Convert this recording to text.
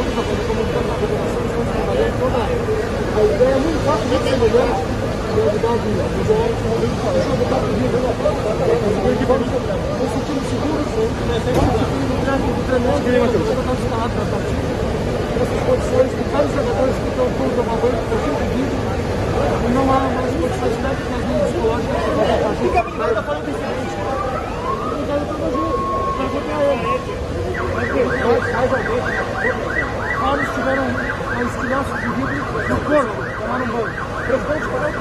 todas as comunicações, todas as trabalhei, toda a ideia é muito fácil de entender e ajudar os usuários a ajudar o rio, porque vamos nos sentimos seguros, de sentir o tráfego tremendo, vamos estar instalado na partida, nessas condições, com vários jogadores que estão todos a favor, que estão e não há mais condições técnicas nem psicológicas para fazer a partida. Fica brincando, está falando isso. Obrigado, tamo junto. Vai jogar ele. Vai ter, vai, vai jogar palhaços de vidro do corpo, tomaram banho.